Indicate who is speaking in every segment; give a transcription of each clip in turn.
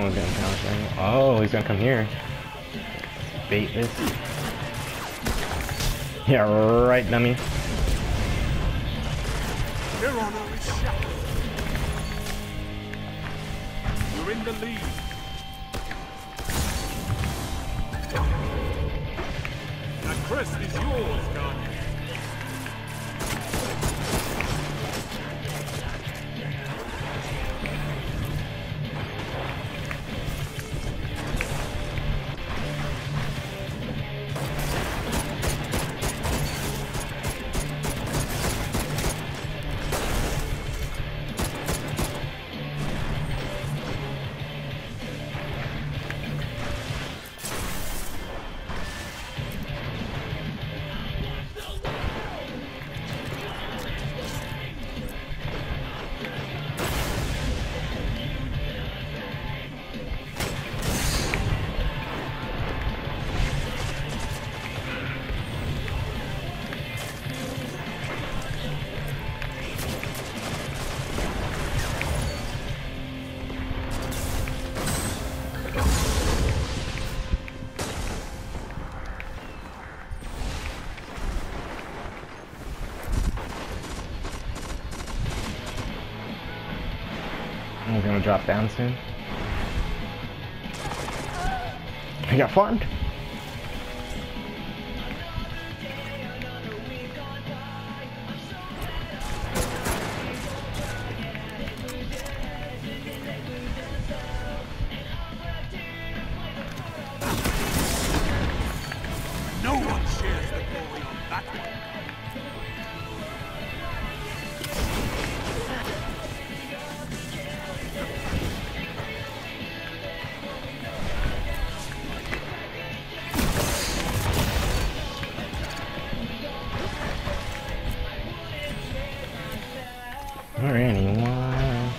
Speaker 1: Someone's gonna. Oh, he's gonna come here. Bait this. Yeah, right, dummy.
Speaker 2: Your honor is. You're in the lead. That crest is yours, Guardian.
Speaker 1: I'm gonna drop down soon. I got farmed. Or anyone else.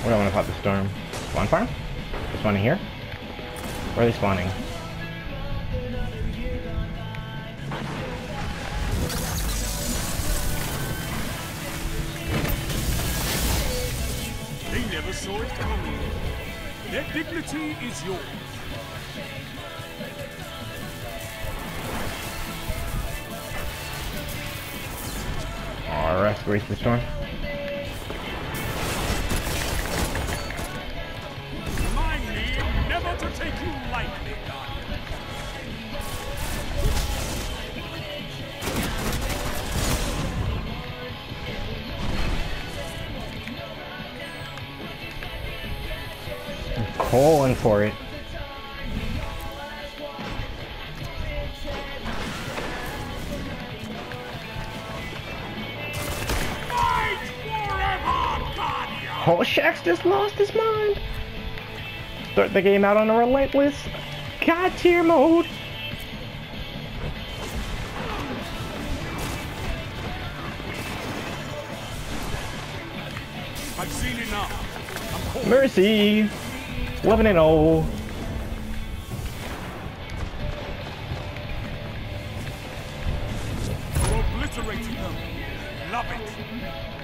Speaker 1: Where do I want to pop the storm? Spawn farm? They spawning here? Where are they spawning?
Speaker 2: They never saw it coming. Their dignity is yours. You lightly, Guardian.
Speaker 1: Calling for it. Oh, Shaxx just lost his mind. Start the game out on a relentless God tier mode.
Speaker 2: I've seen enough.
Speaker 1: Mercy. 11 and 0. Obliterating them. Love it.